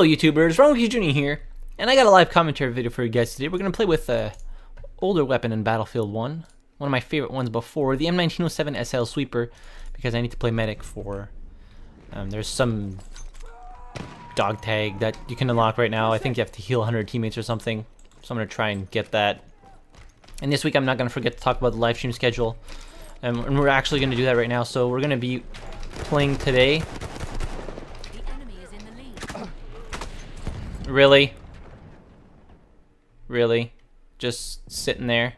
Hello YouTubers, Ronald Jr. here, and I got a live commentary video for you guys today. We're going to play with a older weapon in Battlefield 1, one of my favorite ones before, the M1907 SL Sweeper, because I need to play medic for, um, there's some dog tag that you can unlock right now. I think you have to heal 100 teammates or something, so I'm going to try and get that. And this week I'm not going to forget to talk about the live stream schedule, um, and we're actually going to do that right now, so we're going to be playing today Really? Really? Just sitting there?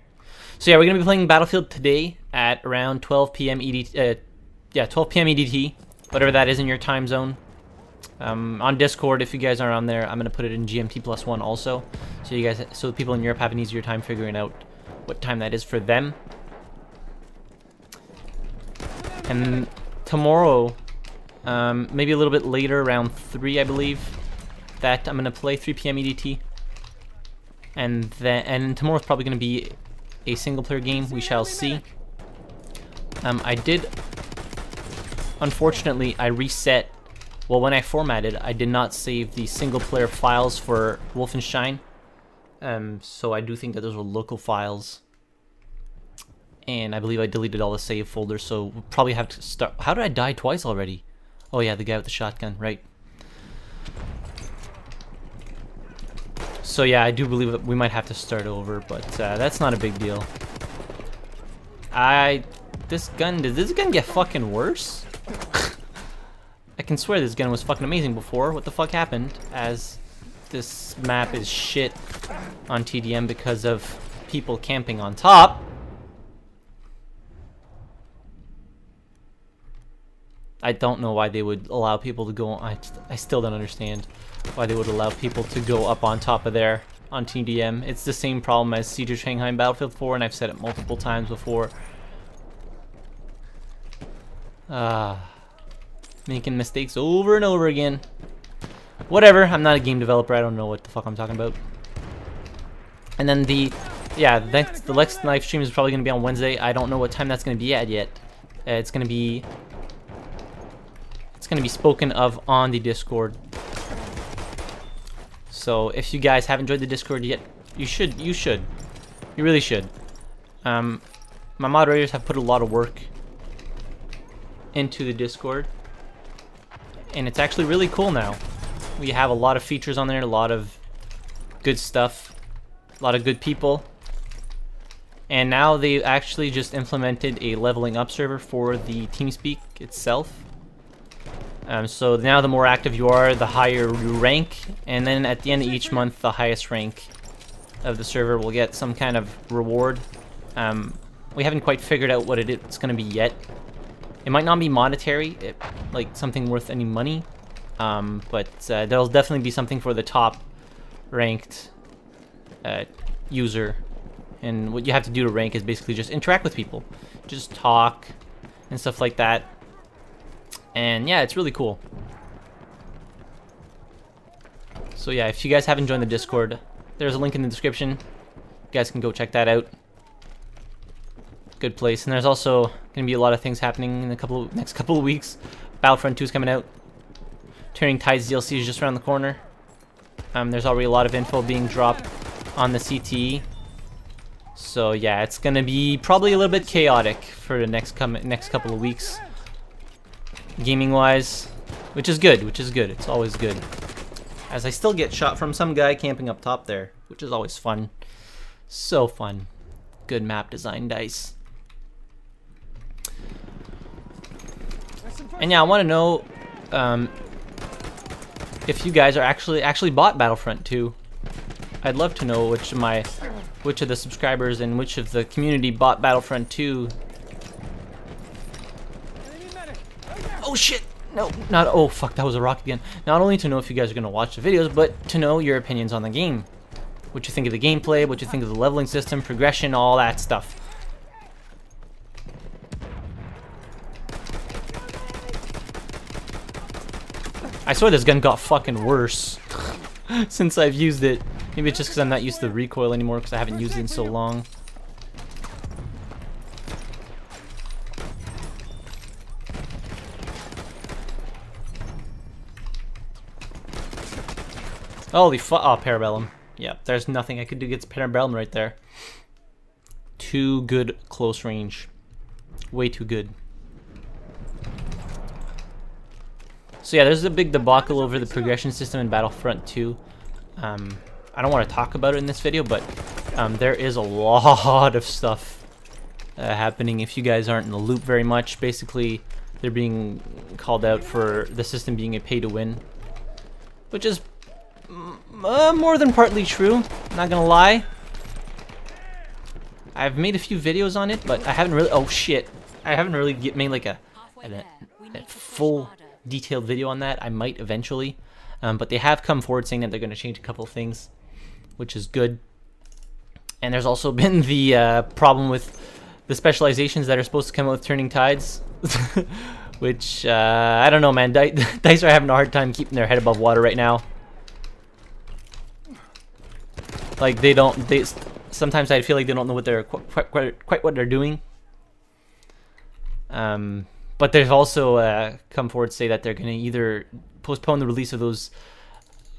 So yeah, we're to be playing Battlefield today at around 12 p.m. EDT. Uh, yeah, 12 p.m. EDT, whatever that is in your time zone. Um, on Discord, if you guys aren't on there, I'm to put it in GMT plus one also, so you guys, so people in Europe have an easier time figuring out what time that is for them. And tomorrow, um, maybe a little bit later, around three, I believe that I'm gonna play 3 p.m. EDT, and then and tomorrow's probably gonna be a single player game. We shall see. Um, I did, unfortunately, I reset. Well, when I formatted, I did not save the single player files for Wolfenstein. Um, so I do think that those were local files. And I believe I deleted all the save folders, so we'll probably have to start. How did I die twice already? Oh yeah, the guy with the shotgun, right. So yeah, I do believe that we might have to start over, but uh, that's not a big deal. I... This gun... Did this gun get fucking worse? I can swear this gun was fucking amazing before. What the fuck happened? As this map is shit on TDM because of people camping on top. I don't know why they would allow people to go. I, I still don't understand why they would allow people to go up on top of there on TDM. It's the same problem as Siege of Shanghai Battlefield 4, and I've said it multiple times before. Ah, making mistakes over and over again. Whatever, I'm not a game developer, I don't know what the fuck I'm talking about. And then the, yeah, the next, the next live stream is probably going to be on Wednesday. I don't know what time that's going to be at yet. Uh, it's going to be, going to be spoken of on the Discord. So if you guys haven't joined the Discord yet, you should. You should. You really should. Um, my moderators have put a lot of work into the Discord, and it's actually really cool now. We have a lot of features on there, a lot of good stuff, a lot of good people. And now they actually just implemented a leveling up server for the TeamSpeak itself. Um, so now the more active you are, the higher you rank, and then at the end of each month, the highest rank of the server will get some kind of reward. Um, we haven't quite figured out what it's going to be yet. It might not be monetary, it, like something worth any money, um, but uh, there'll definitely be something for the top ranked uh, user. And what you have to do to rank is basically just interact with people. Just talk and stuff like that. And yeah, it's really cool. So yeah, if you guys haven't joined the Discord, there's a link in the description. You guys can go check that out. Good place. And there's also going to be a lot of things happening in the couple of, next couple of weeks. Battlefront 2 is coming out. Turning Tides DLC is just around the corner. Um, there's already a lot of info being dropped on the CTE. So yeah, it's going to be probably a little bit chaotic for the next, next couple of weeks gaming-wise, which is good, which is good. It's always good. As I still get shot from some guy camping up top there, which is always fun. So fun. Good map design DICE. And yeah, I want to know um, if you guys are actually actually bought Battlefront 2. I'd love to know which of my which of the subscribers and which of the community bought Battlefront 2 Oh shit! No, not- oh fuck, that was a rock again. Not only to know if you guys are gonna watch the videos, but to know your opinions on the game. What you think of the gameplay, what you think of the leveling system, progression, all that stuff. I swear this gun got fucking worse since I've used it. Maybe it's just because I'm not used to the recoil anymore because I haven't used it in so long. Holy fu- oh, Parabellum. Yeah, there's nothing I could do against Parabellum right there. Too good close range. Way too good. So yeah, there's a big debacle over the progression system in Battlefront 2. Um, I don't want to talk about it in this video, but um, there is a lot of stuff uh, happening if you guys aren't in the loop very much. Basically, they're being called out for the system being a pay-to-win, which is uh, more than partly true, not gonna lie. I've made a few videos on it, but I haven't really- oh shit. I haven't really get, made like a, a, a full detailed video on that. I might eventually. Um, but they have come forward saying that they're going to change a couple things, which is good. And there's also been the uh, problem with the specializations that are supposed to come out with Turning Tides, which, uh, I don't know, man. DICE are having a hard time keeping their head above water right now. Like, they don't, they, sometimes I feel like they don't know what they're, quite, quite, quite what they're doing. Um, but they've also uh, come forward to say that they're going to either postpone the release of those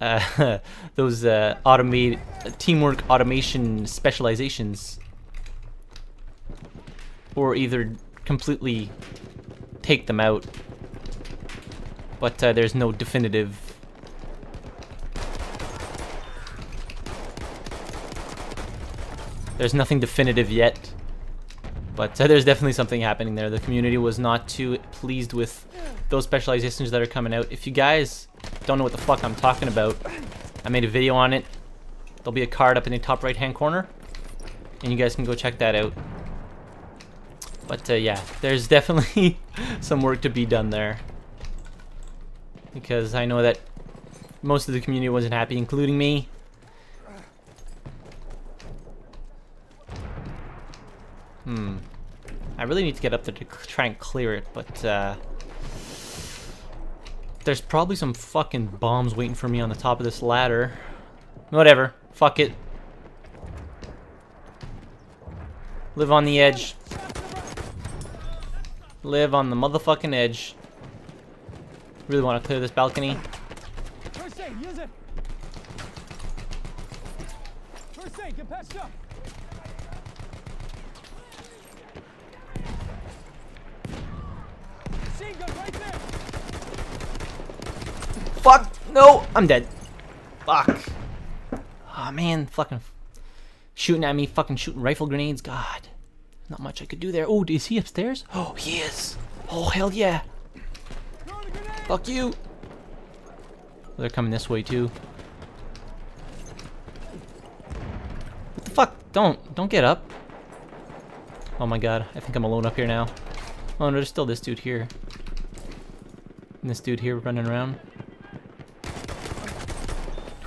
uh, those uh, automate teamwork automation specializations, or either completely take them out. But uh, there's no definitive. There's nothing definitive yet. But uh, there's definitely something happening there. The community was not too pleased with those specializations that are coming out. If you guys don't know what the fuck I'm talking about, I made a video on it. There'll be a card up in the top right hand corner. And you guys can go check that out. But uh, yeah, there's definitely some work to be done there. Because I know that most of the community wasn't happy, including me. Hmm. I really need to get up there to try and clear it, but uh, there's probably some fucking bombs waiting for me on the top of this ladder. Whatever. Fuck it. Live on the edge. Live on the motherfucking edge. Really want to clear this balcony. Use it. Get patched up. Fuck! No! I'm dead. Fuck. oh, man. Fucking shooting at me. Fucking shooting rifle grenades. God. Not much I could do there. Oh, is he upstairs? Oh, he is. Oh, hell yeah. Fuck you. They're coming this way, too. What the fuck? Don't. Don't get up. Oh my god. I think I'm alone up here now. Oh no, there's still this dude here. And this dude here running around.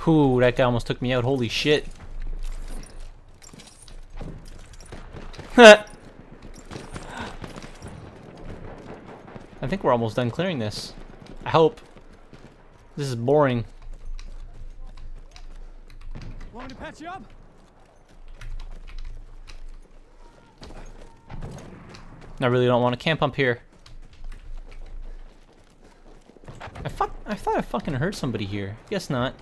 Ooh, that guy almost took me out. Holy shit. I think we're almost done clearing this. I hope. This is boring. Want me to patch you up? I really don't want to camp up here. I fuck I thought I fucking heard somebody here. Guess not.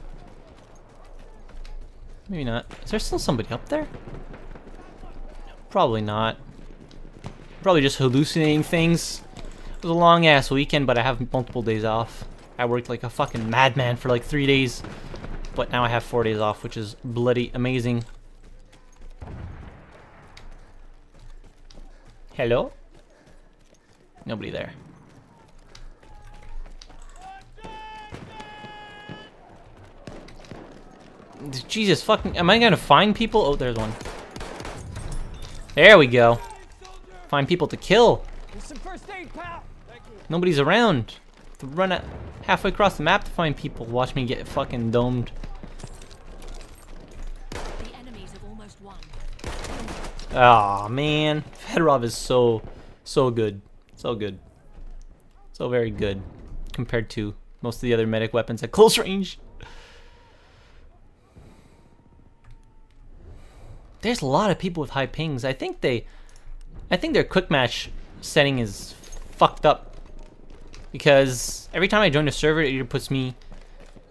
Maybe not. Is there still somebody up there? Probably not. Probably just hallucinating things. It was a long ass weekend, but I have multiple days off. I worked like a fucking madman for like three days. But now I have four days off, which is bloody amazing. Hello? Nobody there. Jesus fucking... Am I gonna find people? Oh, there's one. There we go. Find people to kill. Nobody's around. To run halfway across the map to find people. Watch me get fucking domed. Oh man, Fedorov is so, so good, so good, so very good compared to most of the other medic weapons at close range. There's a lot of people with high pings. I think they, I think their quick match setting is fucked up. Because every time I join a server, it either puts me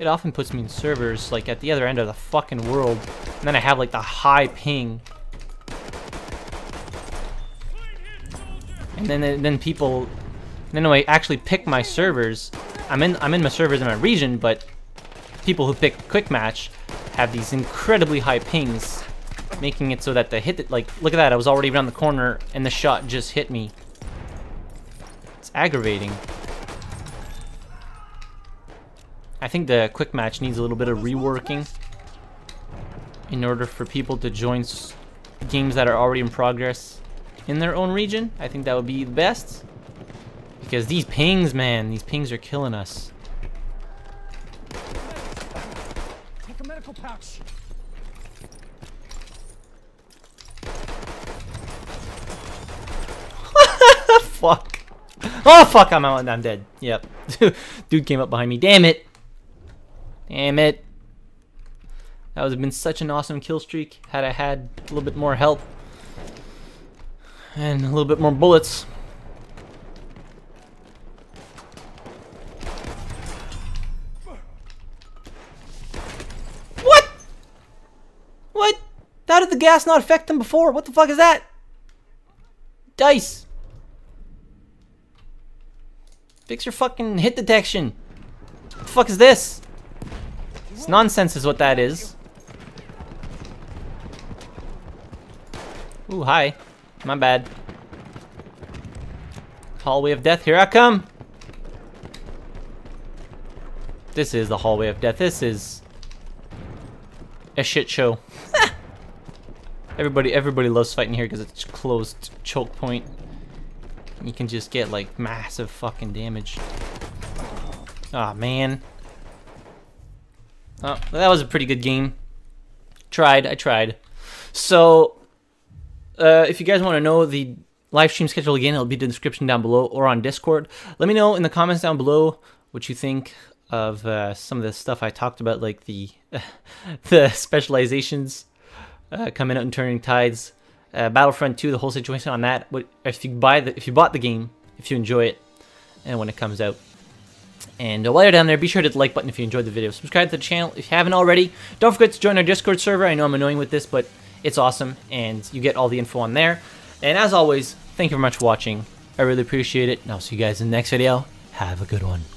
it often puts me in servers like at the other end of the fucking world, and then I have like the high ping. And then then people, then I actually pick my servers. I'm in I'm in my servers in my region, but people who pick quick match have these incredibly high pings, making it so that the hit like look at that I was already around the corner and the shot just hit me. It's aggravating. I think the quick match needs a little bit of reworking in order for people to join games that are already in progress in their own region. I think that would be the best. Because these pings, man, these pings are killing us. Take a medical pouch. Fuck. Oh fuck, I'm out. and I'm dead. Yep. Dude came up behind me. Damn it. Damn it. That would have been such an awesome kill streak had I had a little bit more help. And a little bit more bullets. What? What? How did the gas not affect them before? What the fuck is that? DICE. Fix your fucking hit detection. What the fuck is this? It's nonsense is what that is. Ooh, hi. My bad. Hallway of Death, here I come! This is the Hallway of Death. This is a shit show. everybody everybody loves fighting here because it's closed choke point. You can just get like massive fucking damage. Ah oh, man. Oh, that was a pretty good game. Tried, I tried. So, uh, if you guys want to know the live stream schedule again, it'll be in the description down below or on Discord. Let me know in the comments down below what you think of uh, some of the stuff I talked about, like the the specializations uh, coming out and Turning Tides. Uh, Battlefront 2, the whole situation on that. If you buy the if you bought the game, if you enjoy it, and when it comes out. And while you're down there, be sure to hit the like button if you enjoyed the video. Subscribe to the channel if you haven't already. Don't forget to join our Discord server. I know I'm annoying with this, but it's awesome, and you get all the info on there. And as always, thank you very much for watching. I really appreciate it, and I'll see you guys in the next video. Have a good one.